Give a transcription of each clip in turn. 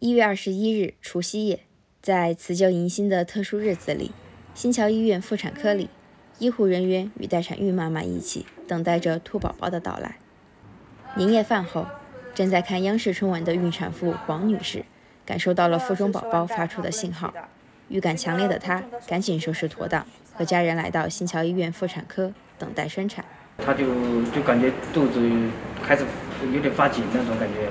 一月二十一日，除夕夜，在辞旧迎新的特殊日子里，新桥医院妇产科里，医护人员与待产孕妈妈一起等待着兔宝宝的到来。年夜饭后，正在看央视春晚的孕产妇黄女士，感受到了腹中宝宝发出的信号，预感强烈的她赶紧收拾妥当，和家人来到新桥医院妇产科等待生产。她就就感觉肚子开始有点发紧那种感觉。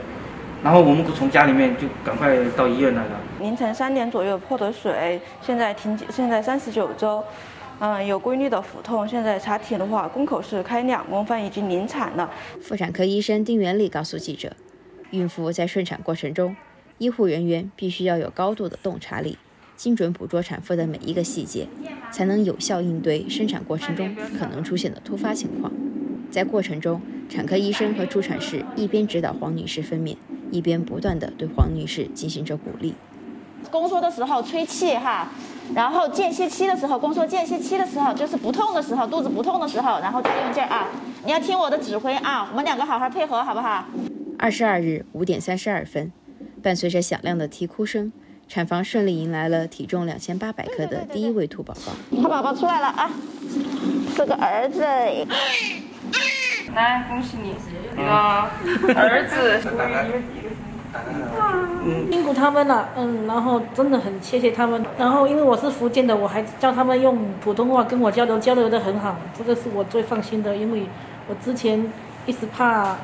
然后我们从家里面就赶快到医院来了。凌晨三点左右破的水，现在停，现在三十九周，嗯，有规律的腹痛。现在查体的话，宫口是开两公分，已经临产了。妇产科医生丁元丽告诉记者，孕妇在顺产过程中，医护人员必须要有高度的洞察力，精准捕捉产妇的每一个细节，才能有效应对生产过程中可能出现的突发情况。在过程中，产科医生和助产士一边指导黄女士分娩。一边不断的对黄女士进行着鼓励。宫缩的时候吹气哈，然后间歇期的时候，宫缩间歇期的时候就是不痛的时候，肚子不痛的时候，然后再用劲啊！你要听我的指挥啊，我们两个好好配合，好不好？二十二日五点三十二分，伴随着响亮的啼哭声，产房顺利迎来了体重两千八百克的第一位兔宝宝。好宝宝出来了啊，是个儿子。来，恭喜你，你的儿子。辛苦他们了，嗯，然后真的很谢谢他们。然后因为我是福建的，我还教他们用普通话跟我交流，交流的很好。这个是我最放心的，因为我之前一直怕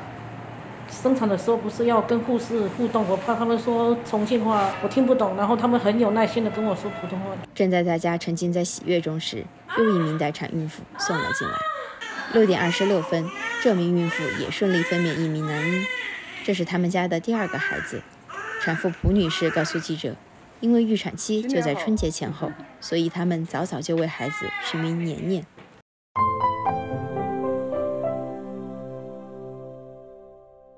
生产的时候不是要跟护士互动，我怕他们说重庆话我听不懂，然后他们很有耐心的跟我说普通话。正在大家沉浸在喜悦中时，又一名待产孕妇送了进来。六点二十六分，这名孕妇也顺利分娩一名男婴，这是他们家的第二个孩子。产妇蒲女士告诉记者，因为预产期就在春节前后，所以他们早早就为孩子取名年年。